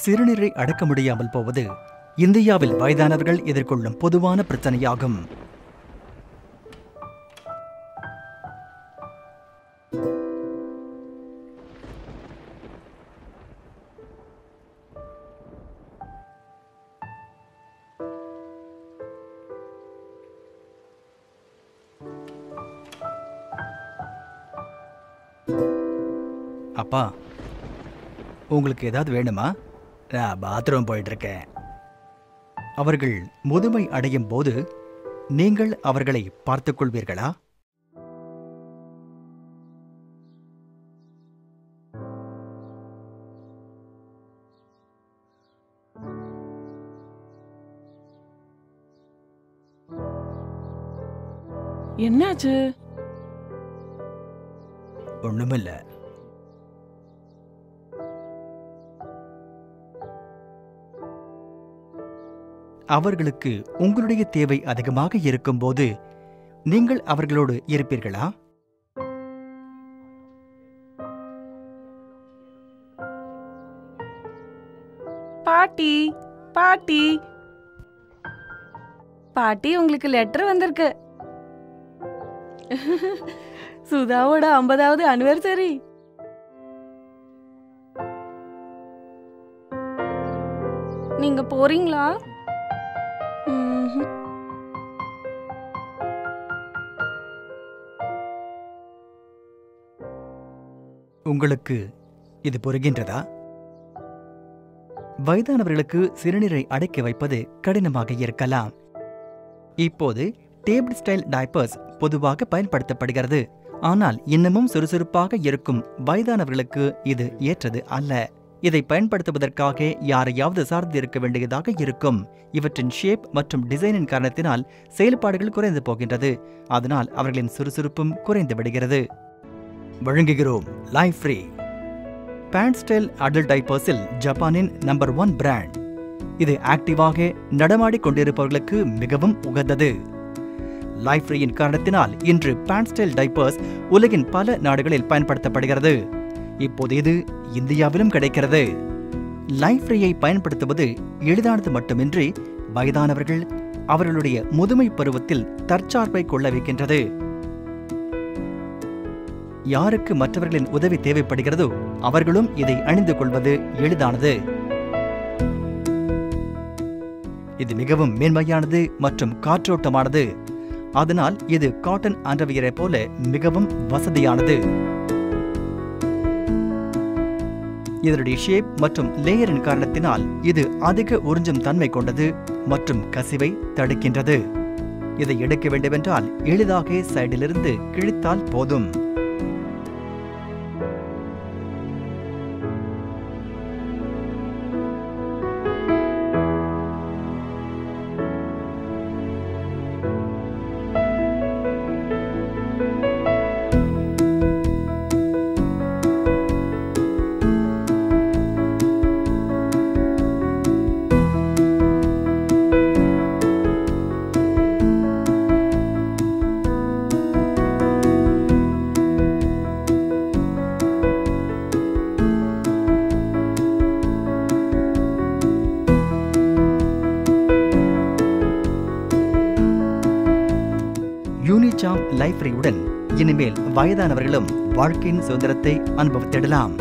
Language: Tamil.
சிறுநீரை அடக்க முடியாமல் போவது இந்தியாவில் வயதானவர்கள் எதிர்கொள்ளும் பொதுவான பிரச்சனையாகும். அப்பா உங்களுக்கு ஏதாவது வேணுமா? நான் பாத்ரூம் போயிட்டு இருக்கேன் அவர்கள் முதுமை அடையும் போது நீங்கள் அவர்களை பார்த்துக் கொள்வீர்களா? என்னாச்சு? ஒண்ணுமில்ல. அவர்களுக்கு உங்களுடைய தேவை அதிகமாக இருக்கும்போது நீங்கள் அவர்களோடு இருப்பீர்களா? பாட்டி பாட்டி. பாட்டி உங்களுக்கு லெட்டர் வந்திருக்கு. சுதாவோட ஐம்பதாவது அனிவர்சரி நீங்க போறீங்களா? உங்களுக்கு இது புரிகின்றதா? வயதானவர்களுக்கு சிறுநீரை அடக்கி வைப்பது கடினமாக இருக்கலாம். இப்போது டேபிள் ஸ்டைல் டைப்பர்ஸ் பொதுவாக பயன்படுத்தப்படுகிறது. ஆனால் இன்னமும் சுறுசுறுப்பாக இருக்கும் வயதானவர்களுக்கு இது ஏற்றது அல்ல. இதை பயன்படுத்துவதற்காக யாரையாவது சார்ந்து இருக்க வேண்டியதாக இருக்கும். இவற்றின் ஷேப் மற்றும் டிசைனின் காரணத்தினால் செயல்பாடுகள் குறைந்து போகின்றது. அதனால் அவர்களின் சுறுசுறுப்பும் குறைந்து விடுகிறது. வழங்குகிறோம். Life free pant style adult டைப்பர்ஸில் ஜப்பானின் நம்பர் ஒன் பிராண்ட் இது ஆக்டிவாக நடமாடிக்கொண்டிருப்பவர்களுக்கு மிகவும் உகந்தது. லைஃப் ஃப்ரீயின் காரணத்தினால் இன்று பேண்ட் ஸ்டைல் டைப்பர்ஸ் உலகின் பல நாடுகளில் பயன்படுத்தப்படுகிறது. இப்போது இது இந்தியாவிலும் கிடைக்கிறது. லைஃப் ஃப்ரீயை பயன்படுத்துவது எளிதானது மட்டுமின்றி வயதானவர்கள் அவர்களுடைய முதுமை பருவத்தில் தற்சார்பை கொள்ள வைக்கின்றது. யாருக்கு மற்றவர்களின் உதவி தேவைப்படுகிறதோ அவர்களும் இதை அணிந்து கொள்வது எளிதானது. இது மிகவும் மேன்மையானது மற்றும் காற்றோட்டமானது. அதனால் இது காட்டன் அண்டர்வியரை போல மிகவும் வசதியானது. இதனுடைய ஷேப் மற்றும் லேயரின் காரணத்தினால் இது அதிக உறிஞ்சும் தன்மை கொண்டது மற்றும் கசிவை தடுக்கின்றது. இதை எடுக்க வேண்டுமென்றால் எளிதாக சைடிலிருந்து கிழித்தால் போதும். லைஃப் லைஃப் உடன் இனிமேல் வயதானவர்களும் வாழ்க்கையின் சுதந்திரத்தை அனுபவித்திடலாம்.